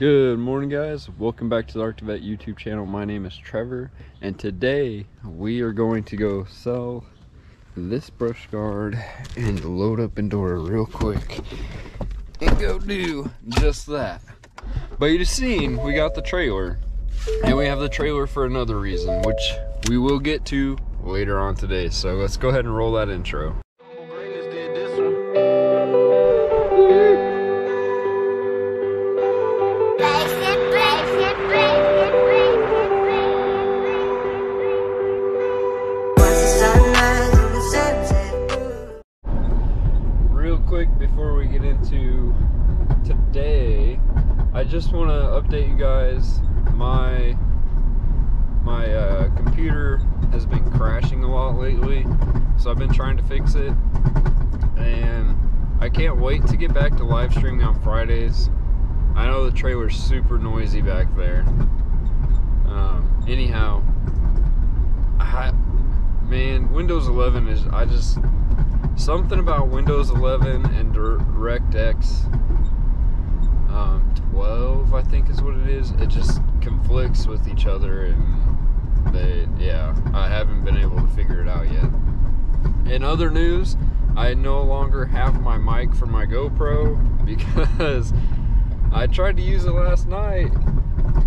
Good morning guys, welcome back to the Arctic Vette YouTube channel. My name is Trevor and today we are going to go sell this brush guard and load up Endora real quick and go do just that. But you've seen we got the trailer and we have the trailer for another reason which we will get to later on today. So let's go ahead and roll that intro. Just want to update you guys. My my uh, computer has been crashing a lot lately, so I've been trying to fix it, and I can't wait to get back to live streaming on Fridays. I know the trailer's super noisy back there. Um, anyhow, I, man, Windows 11 is I just something about Windows 11 and DirectX um, 12, I think is what it is. It just conflicts with each other, and they, yeah, I haven't been able to figure it out yet. In other news, I no longer have my mic for my GoPro because I tried to use it last night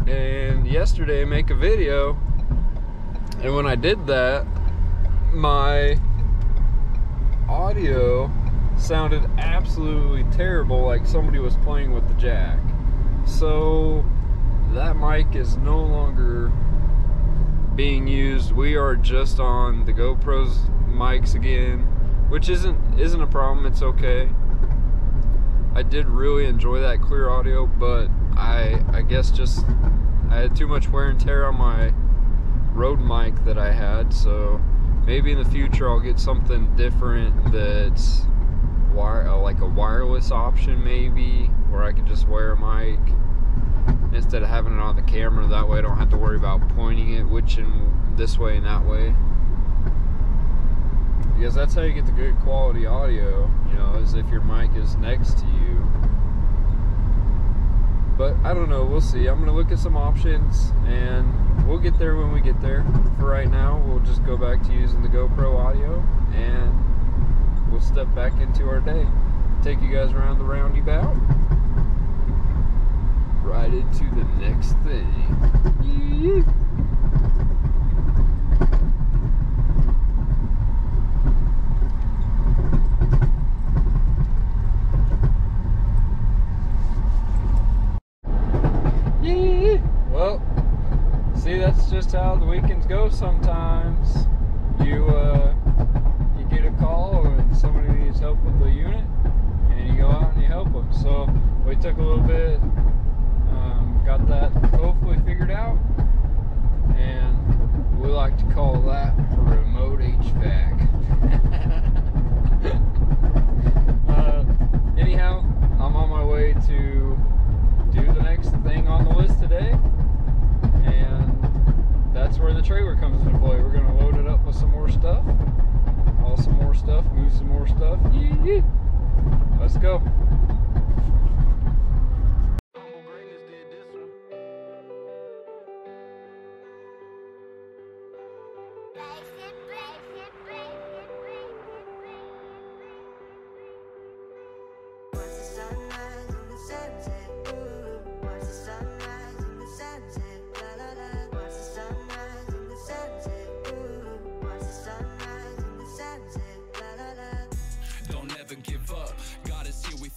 and yesterday make a video, and when I did that, my audio sounded absolutely terrible, like somebody was playing with the jack. So that mic is no longer being used. We are just on the GoPro's mics again, which isn't isn't a problem. It's okay. I did really enjoy that clear audio, but I I guess just I had too much wear and tear on my Rode mic that I had, so maybe in the future I'll get something different that's wire, uh, like a wireless option maybe, where I could just wear a mic instead of having it on the camera. That way I don't have to worry about pointing it which and this way and that way. Because that's how you get the good quality audio, you know, is if your mic is next to you. But I don't know, we'll see. I'm to look at some options and we'll get there when we get there. For right now, we'll just go back to using the GoPro audio and we'll step back into our day. Take you guys around the roundabout. Right into the next thing. Well, see, that's just how the weekends go sometimes. You, uh, get a call and somebody needs help with the unit, and you go out and you help them. So we took a little bit, um, got that hopefully figured out, and we like to call that remote HVAC. uh, anyhow, I'm on my way to do the next thing on the list today, and that's where the trailer comes into play. We're going to load it up with some more stuff haul some more stuff, move some more stuff. Let's go.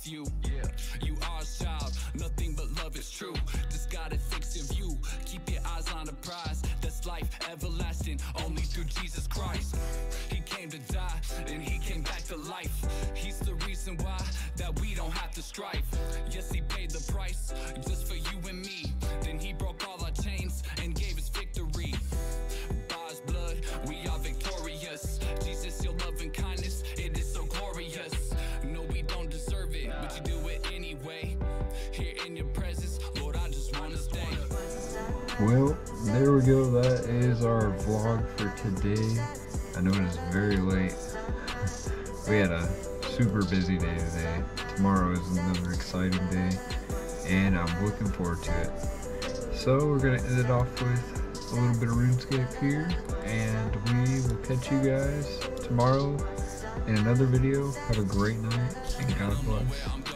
you. Yeah. You are a child, nothing but love is true. Just gotta fix your view, keep your eyes on the prize. That's life everlasting, only through Jesus Christ. He came to die, and he came back to life. He's the reason why that we don't have to strive. Yes, he paid the price just for you Here in your presence, Lord, I just want to stay. Well, there we go. That is our vlog for today. I know it is very late. we had a super busy day today. Tomorrow is another exciting day, and I'm looking forward to it. So we're gonna end it off with a little bit of RuneScape here, and we will catch you guys tomorrow in another video. Have a great night, and God bless.